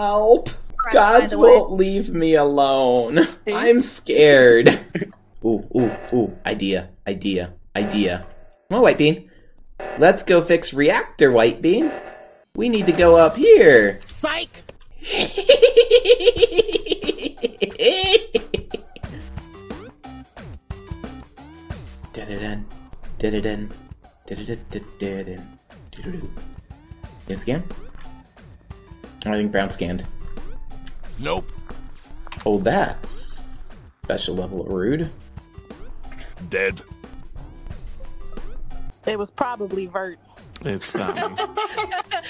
Help! by Gods won't leave me alone. I'm scared. Ooh, ooh, ooh. Idea, idea, idea. Come on, White Bean. Let's go fix reactor, White Bean. We need to go up here. Psych! Doo-doo-doo. You scan? I think Brown scanned. Nope. Oh, that's special level of rude. Dead. It was probably Vert. It's not me.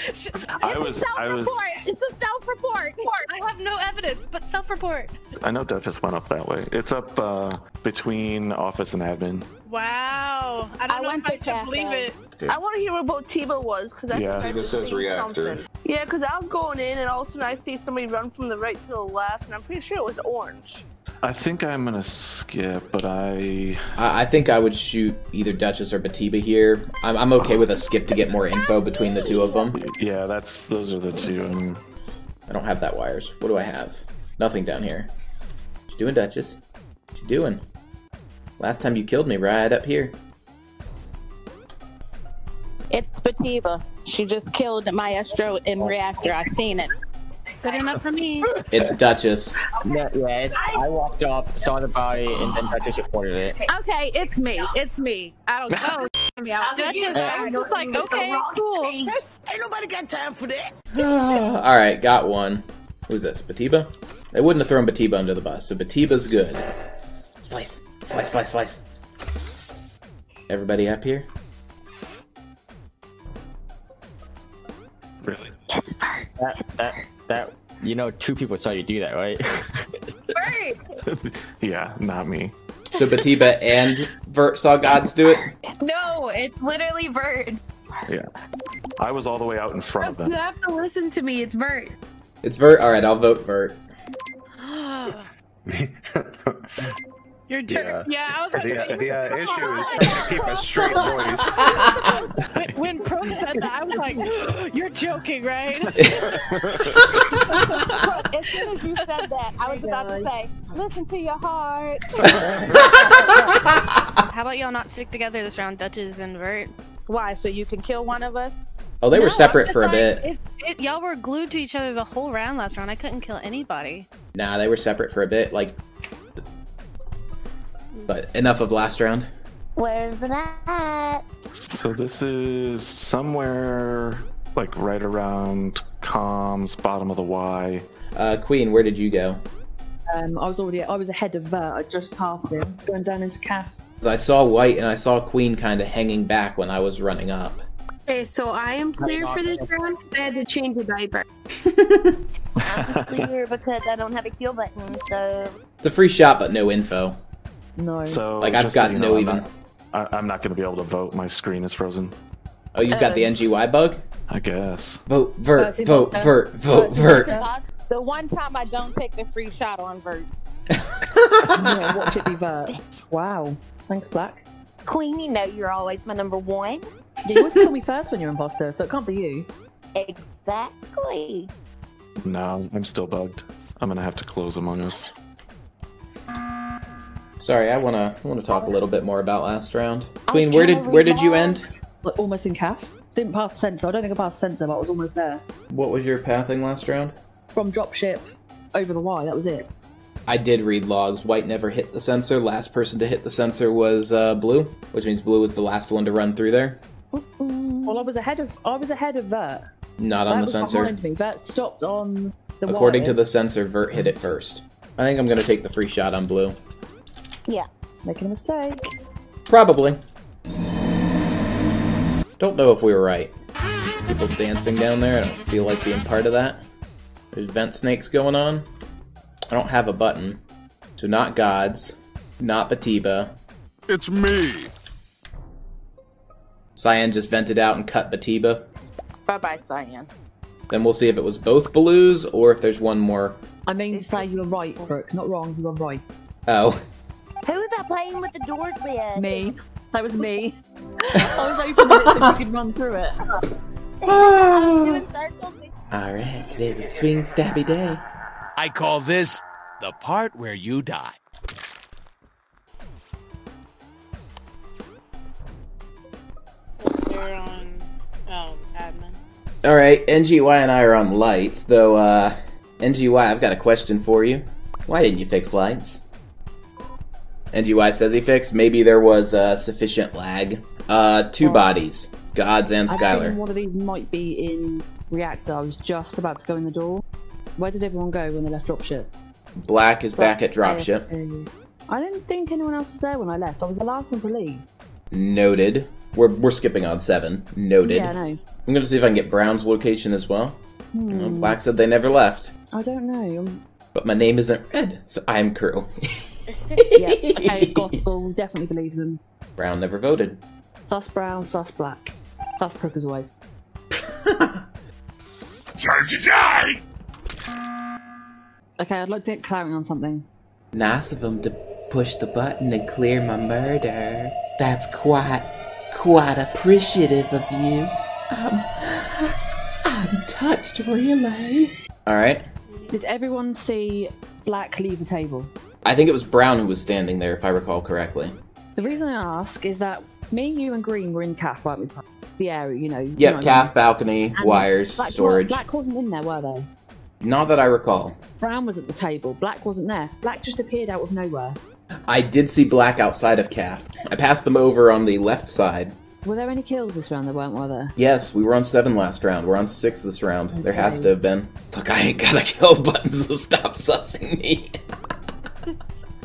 It's I a was- I was- self-report. It's a self-report. I have no evidence, but self-report. I know Duchess went up that way. It's up uh, between office and admin. Wow. I don't I know went if I to can believe it. I want to hear what Batiba was because I Yeah. think I just says seen reactor. something. Yeah, because I was going in and all of a sudden I see somebody run from the right to the left, and I'm pretty sure it was orange. I think I'm gonna skip, but I I, I think I would shoot either Duchess or Batiba here. I'm, I'm okay with a skip to get more info between the two of them. yeah, that's those are the two. Um, I don't have that wires. What do I have? Nothing down here. What you doing, Duchess? What you doing? Last time you killed me right up here. It's Batiba. She just killed my Maestro in reactor. I seen it. Good enough for me. It's Duchess. Yeah, yeah it's, I walked up, saw the body, and then I just reported it. Okay, it's me. It's me. I don't know. me. Duchess, I was just like, okay, cool. Ain't nobody got time for that. Alright, got one. Who's this? Batiba? They wouldn't have thrown Batiba under the bus, so Batiba's good. Slice, slice, slice, slice. Everybody up here? really, It's Vert. That, that, that, you know, two people saw you do that, right? Right. yeah, not me. So Batiba and Vert saw gods do it? No, it's literally Vert. Yeah, I was all the way out in front of them. You have to listen to me. It's Vert. It's Vert? Alright, I'll vote Vert. You're jerk. Yeah. Yeah. I was like, The, the uh, issue is trying to keep a straight voice. when, when Pro said that, I was like, you're joking, right? As soon as you said that, I was about to say, listen to your heart. How about y'all not stick together this round, Duchess and Vert? Why? So you can kill one of us? Oh, they were separate for a just bit. It, it, y'all were glued to each other the whole round last round. I couldn't kill anybody. Nah, they were separate for a bit, like. But enough of last round. Where's the mat? So this is somewhere like right around comms, bottom of the Y. Uh, Queen, where did you go? Um, I was already, I was ahead of Vert. I just passed him, going down into Cass. 'Cause I saw White and I saw Queen kind of hanging back when I was running up. Okay, so I am clear for this round because I had to change a diaper. I'm clear because I don't have a kill button, so It's a free shot, but no info. No. So Like, I've just so got you no I'm even- Not, I, I'm not going to be able to vote. My screen is frozen. Oh, you've got the um, NGY bug? I guess. Vote, Vert, Vote, vote, vote, Vert, vote, vote, Vert. the one time I don't take the free shot on Vert. yeah, watch it be Vert. Wow. Thanks, Black. Queen, you know you're always my number one. Yeah, you always kill me first when you're imposter, so it can't be you. Exactly. No, I'm still bugged. I'm going to have to close Among Us. Sorry, I wanna I wanna talk a little bit more about last round. Queen, where did where did you end? Like almost in Cass. Didn't pass sensor. I don't think I passed sensor, but I was almost there. What was your pathing last round? From dropship over the Y. That was it. I did read logs. White never hit the sensor. Last person to hit the sensor was uh, Blue, which means Blue was the last one to run through there. Well, I was ahead of I was ahead of Vert. Not Vert on the was sensor. behind me. Vert stopped on the According to the sensor, Vert hit it first. I think I'm gonna take the free shot on Blue. Yeah. making a mistake. Probably. Don't know if we were right. People dancing down there. I don't feel like being part of that. There's vent snakes going on. I don't have a button. So not gods. Not Batiba. It's me. Cyan just vented out and cut Batiba. Bye bye, Cyan. Then we'll see if it was both Blues or if there's one more. I mean to say you were right, Brooke. Not wrong. You were right. Oh. Who's that playing with the doors with? Me. That was me. I was opening it so you could run through it. All right, today's a swing stabby day. I call this the part where you die. You're on um, admin. All right, NGY and I are on lights, though. uh NGY, I've got a question for you. Why didn't you fix lights? NGY says he fixed. Maybe there was uh, sufficient lag. Uh, two bodies, Gods and I think Skylar. one of these might be in reactor. I was just about to go in the door. Where did everyone go when they left dropship? Black is back at dropship. I didn't think anyone else was there when I left. I was the last one to leave. Noted. We're, we're skipping on seven. Noted. Yeah, I know. I'm gonna see if I can get Brown's location as well. Uh, Black said they never left, I don't know. Um, but my name isn't red, so I'm Curl. yeah, okay, gospel. Definitely believe them. Brown never voted. Sus brown, sus black. Sus Prook as always. Time to die! Okay, I'd like to get clarity on something. Nice of him to push the button and clear my murder. That's quite, quite appreciative of you. I'm, I'm touched, really. All right. Did everyone see Black leave the table? I think it was Brown who was standing there, if I recall correctly. The reason I ask is that me, you, and Green were in CAF, weren't we? The area, you know. you know Yep, what I mean. balcony, And wires, Black, storage. Black wasn't in there, were they? Not that I recall. Brown was at the table. Black wasn't there. Black just appeared out of nowhere. I did see Black outside of CAF. I passed them over on the left side. Were there any kills this round? There weren't, were there? Yes, we were on seven last round. We're on six this round. There has to have been. Look, I ain't got a kill button, so stop sussing me.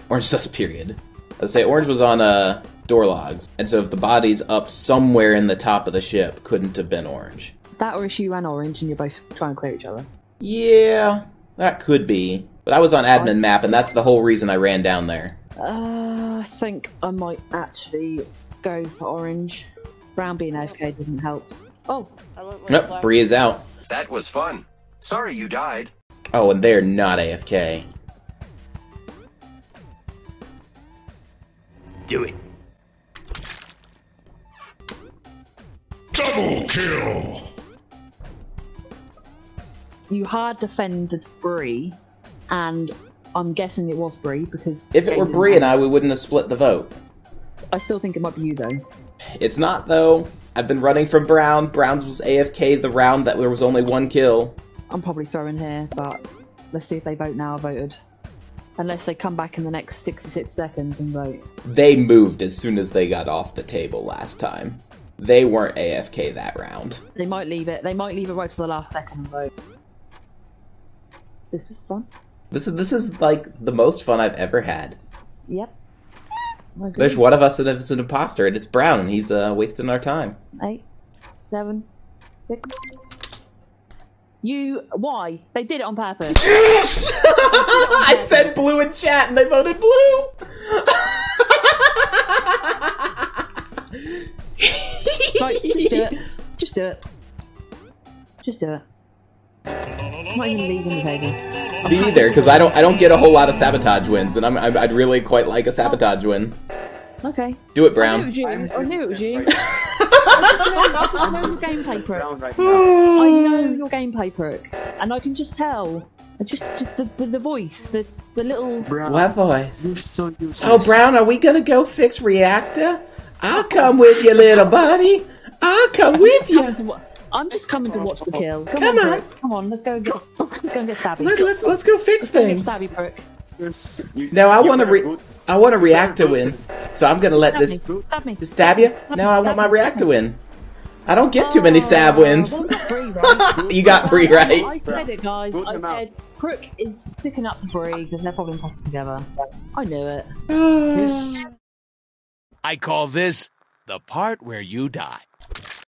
Orange sus period. Let's say orange was on uh, door logs, and so if the body's up somewhere in the top of the ship, couldn't have been orange. That or issue ran orange, and you're both trying to clear each other. Yeah, that could be. But I was on admin map, and that's the whole reason I ran down there. Uh, I think I might actually go for orange. Brown being AFK doesn't help. Oh, I Nope. Bree is out. That was fun. Sorry you died. Oh, and they're not AFK. Do it. Double kill! you hard defended Bree, and I'm guessing it was Bree because If it were Jaden Bree and I, we wouldn't have split the vote. I still think it might be you though. It's not though. I've been running from Brown. Brown was AFK the round that there was only one kill. I'm probably throwing here, but let's see if they vote now. I voted. Unless they come back in the next 66 seconds and vote. They moved as soon as they got off the table last time. They weren't AFK that round. They might leave it. They might leave it right to the last second and vote. This is fun. This is this is like the most fun I've ever had. Yep. There's one of us that is an imposter, and it's Brown, and he's uh, wasting our time. Eight, seven, six. You. Why? They did it on purpose. Yes! I said blue in chat, and they voted blue. right, just do it. Just do it. Just do it. I'm not even leaving the table. Me neither, because I don't I don't get a whole lot of sabotage wins, and I'm, I'm I'd really quite like a sabotage win. Okay. Do it, I Brown. knew it was you. I knew it was you. I just know your gameplay prick. I know your gameplay prick, and I can just tell. Just, just the, the, the voice, the, the little. What voice? Oh, Brown, are we gonna go fix reactor? I'll come with you, little buddy. I'll come with you. I'm just coming to watch the kill. Come, Come on, on. Come on, let's go and get, let's go and get stabby. Let, let's let's go fix Let's go get things. stabby, prick. No, I want to re- I want a reactor win, so I'm gonna let Stab this me, stab me. just stab you. No, I want my reactor win. I don't get too many oh, stab wins. Well, I got Bree, right? You got Bree I right. said it, guys. I said Prook is sticking up for Bree because they're probably impossible together. I knew it. I call this the part where you die.